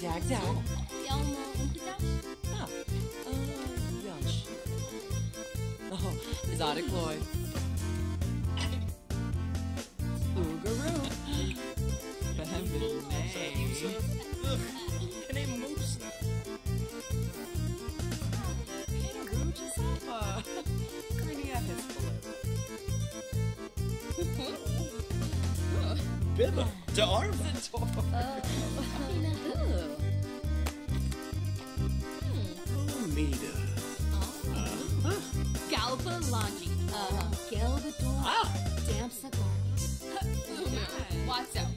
Dag dag. Elmo ungedacht? Ah, uh, Jansch. Oh, Zadikloy. Oogaroo. Bibba. To Arva. Mida. Galpa Launji. Gelbador. Ah! Damp Cigar. What's up?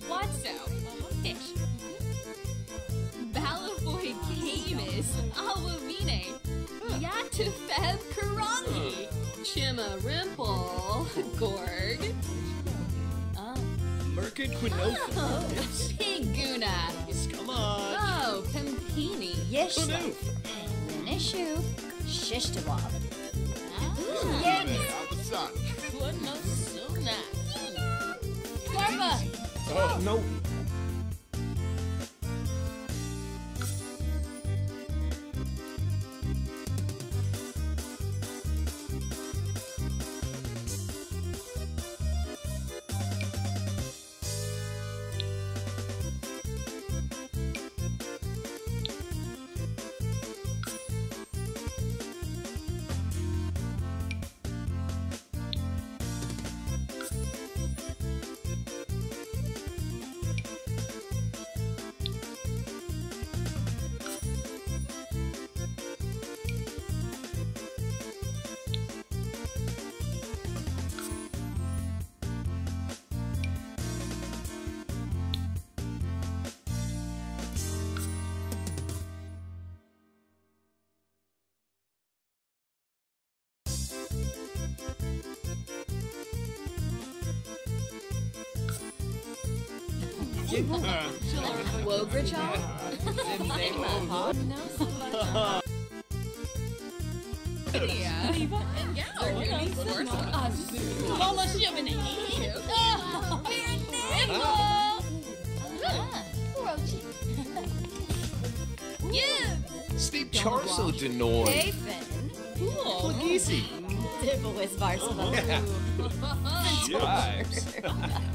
Fish. Balafoy Camus. Awavine. Yatafeb Karangi. Chima Rimple. Gorg. Merkin Quinofa. Oh, Piguna. Come on. Oh, Pimpini. Kunoof. Nishu. Shishtawab. Garba. Oh, no. Wogrichal. Yeah. Mama Shivani. Yeah. Steve Charso Denor. Nathan. Cool. Easy. Dibblewis Varsava. Yeah.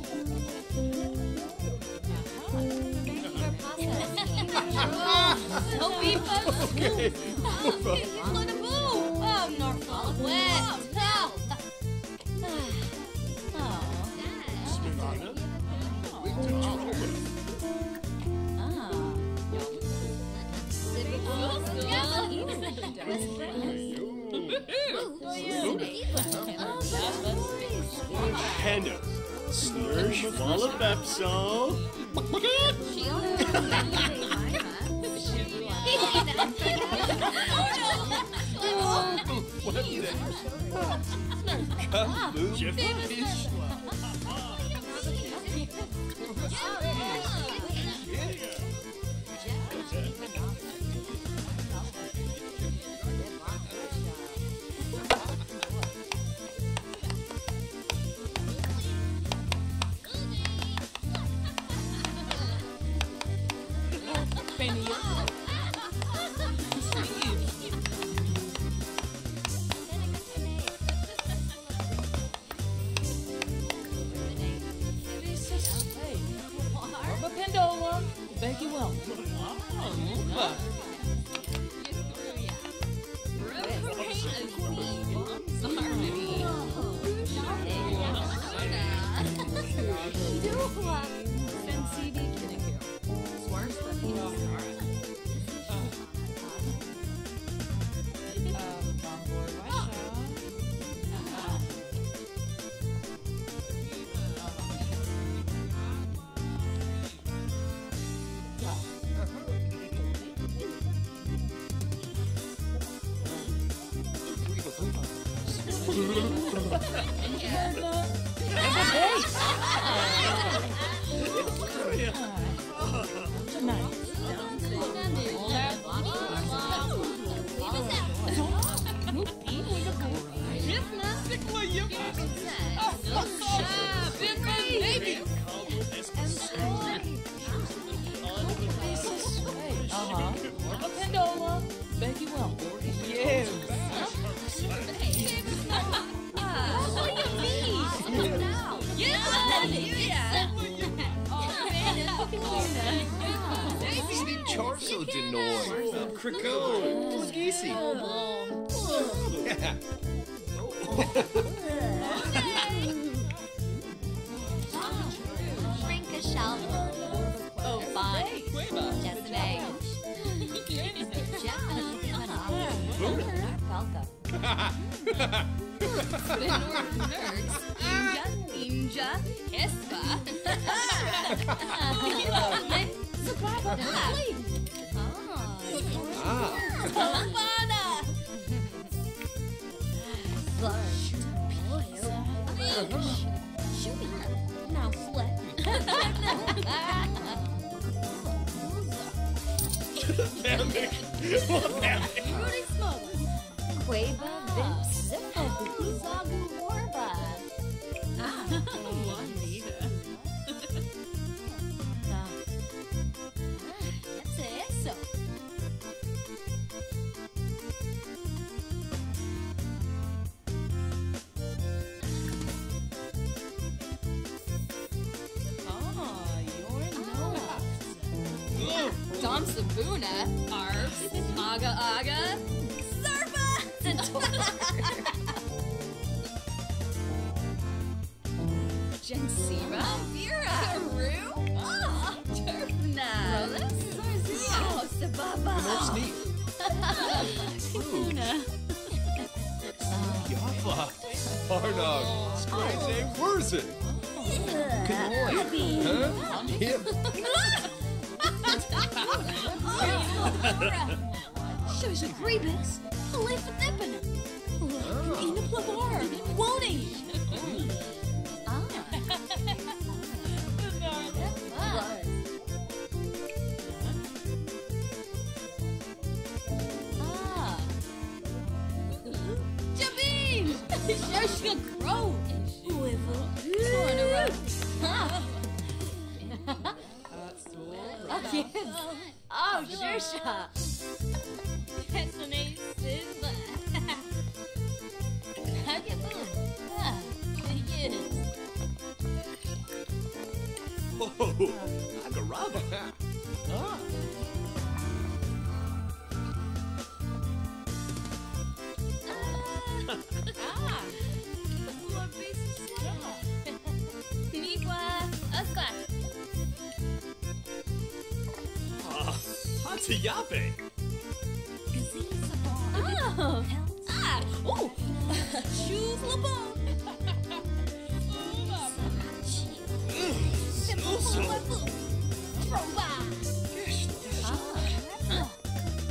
Cuba. Spino? Yeah, Rude. Liza. Abushar. Okay. Oh, Norfolk West. Oh, Henna. Slursh full of Epsom. Jeffy. Hey, Pendola. Becky well. Oh, Uh-huh. Steve Charso Denoy. Krakow. Skisi. Oh, fine. Just an egg. Welcome. Ninja, ninja, Hespa. Ah. Lavana. Now Rudy Smoke. Quava Vince Dom Shows a Grievous, Khalifa Dippin, Ina Plavar, Woney. Ah. 真是啊。Hatsuyabe. Oh! Ah! Oh! Shoes Labon. Snowso. Roba.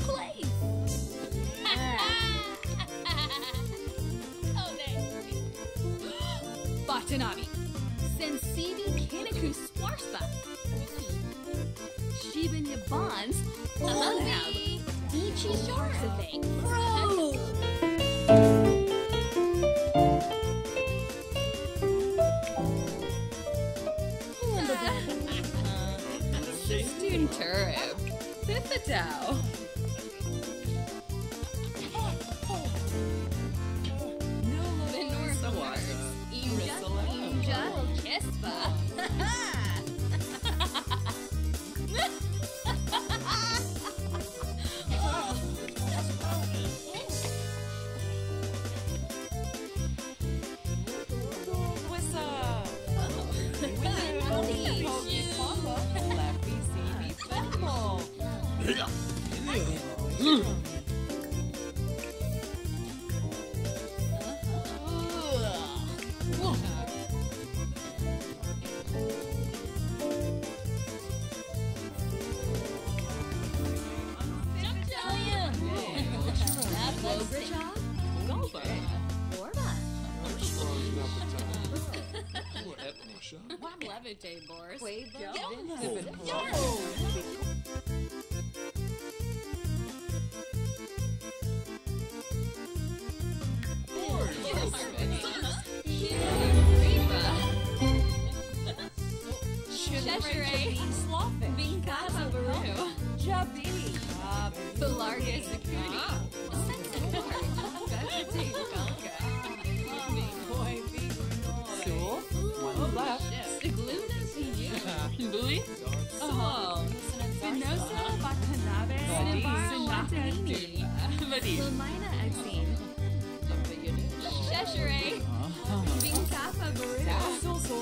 Clay. Oh, thanks. Watanabe. Student Turib. Fifitao. The I'm levitate, Boris. Cheshire, Vinkata Baru, Jabi. Belarga Sakuni, Vegetate Gonka, Cool. One left. Sigluna Pinu, Louis? Oh. Vinosa Watanabe, Sinatini, Vadis. Lamina Exine, Cheshire, Vinkata Baru, So,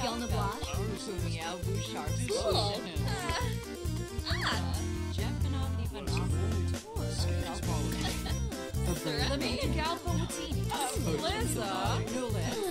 Fiona Blanche. Meow Bouchard. Cool. The main gal Pomatini. Liza. Newland.